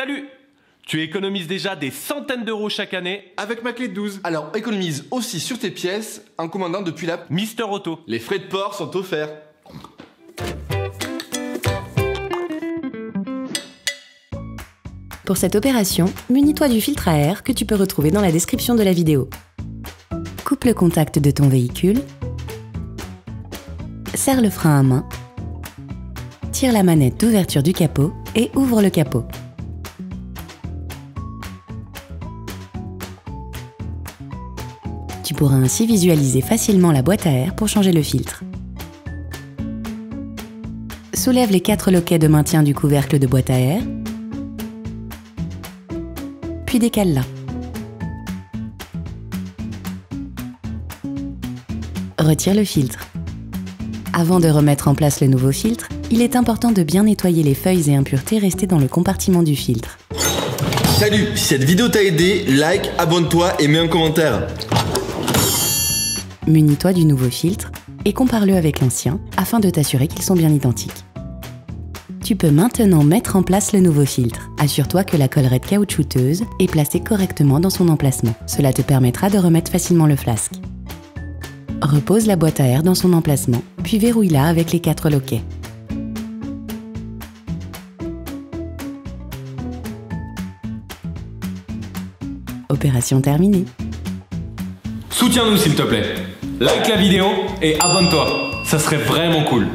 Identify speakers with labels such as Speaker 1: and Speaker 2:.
Speaker 1: Salut Tu économises déjà des centaines d'euros chaque année
Speaker 2: Avec ma clé de 12.
Speaker 3: Alors économise aussi sur tes pièces en commandant depuis l'app.
Speaker 1: Mister Auto.
Speaker 3: Les frais de port sont offerts.
Speaker 4: Pour cette opération, munis-toi du filtre à air que tu peux retrouver dans la description de la vidéo. Coupe le contact de ton véhicule. Serre le frein à main. Tire la manette d'ouverture du capot et ouvre le capot. Tu pourras ainsi visualiser facilement la boîte à air pour changer le filtre. Soulève les quatre loquets de maintien du couvercle de boîte à air, puis décale-la. Retire le filtre. Avant de remettre en place le nouveau filtre, il est important de bien nettoyer les feuilles et impuretés restées dans le compartiment du filtre.
Speaker 3: Salut, si cette vidéo t'a aidé, like, abonne-toi et mets un commentaire.
Speaker 4: Munis-toi du nouveau filtre et compare-le avec l'ancien afin de t'assurer qu'ils sont bien identiques. Tu peux maintenant mettre en place le nouveau filtre. Assure-toi que la collerette caoutchouteuse est placée correctement dans son emplacement. Cela te permettra de remettre facilement le flasque. Repose la boîte à air dans son emplacement, puis verrouille-la avec les quatre loquets. Opération terminée.
Speaker 1: Soutiens-nous s'il te plaît. Like la vidéo et abonne-toi. Ça serait vraiment cool.